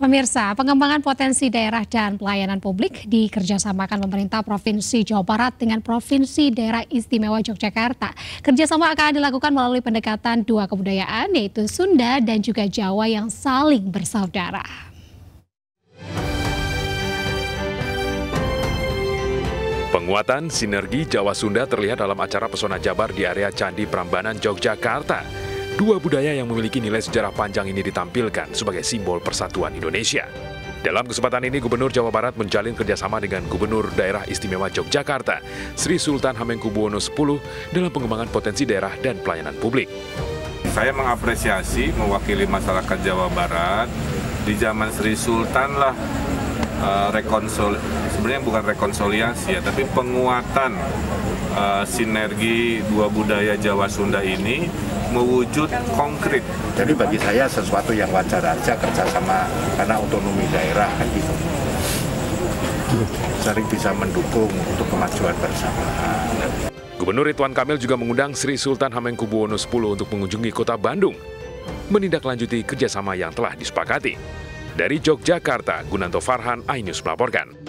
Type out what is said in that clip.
Pemirsa, pengembangan potensi daerah dan pelayanan publik dikerjasamakan pemerintah Provinsi Jawa Barat dengan Provinsi Daerah Istimewa Yogyakarta. Kerjasama akan dilakukan melalui pendekatan dua kebudayaan yaitu Sunda dan juga Jawa yang saling bersaudara. Penguatan sinergi Jawa Sunda terlihat dalam acara Pesona Jabar di area Candi Prambanan, Yogyakarta. Dua budaya yang memiliki nilai sejarah panjang ini ditampilkan sebagai simbol persatuan Indonesia. Dalam kesempatan ini, Gubernur Jawa Barat menjalin kerjasama dengan Gubernur Daerah Istimewa Yogyakarta, Sri Sultan Hamengkubuwono X dalam pengembangan potensi daerah dan pelayanan publik. Saya mengapresiasi mewakili masyarakat Jawa Barat di zaman Sri Sultan lah uh, rekonsol sebenarnya bukan rekonsiliasi ya, tapi penguatan uh, sinergi dua budaya Jawa Sunda ini mewujud konkret. Jadi bagi saya sesuatu yang wajar aja kerjasama karena otonomi daerah kan gitu. Sering bisa mendukung untuk kemajuan bersama. Gubernur Ridwan Kamil juga mengundang Sri Sultan Hamengkubuwono X untuk mengunjungi kota Bandung, menindaklanjuti kerjasama yang telah disepakati. Dari Yogyakarta, Gunanto Farhan, Ainus melaporkan.